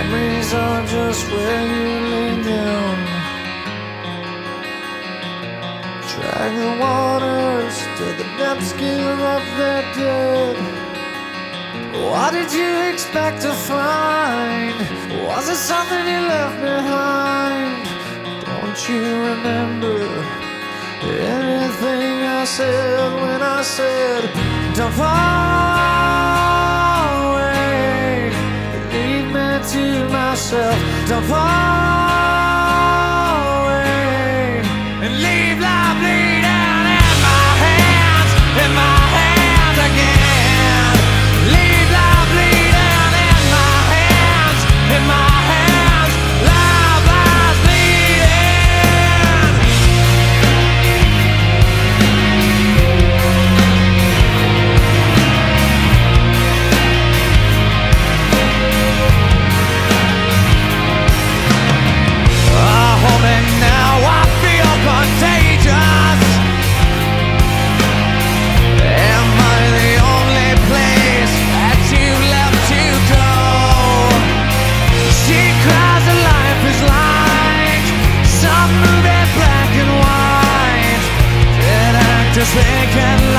Memories are just where you lay down. Drag the waters to the depths, of the dead. What did you expect to find? Was it something you left behind? Don't you remember anything I said when I said, Divine? Myself. Don't fall second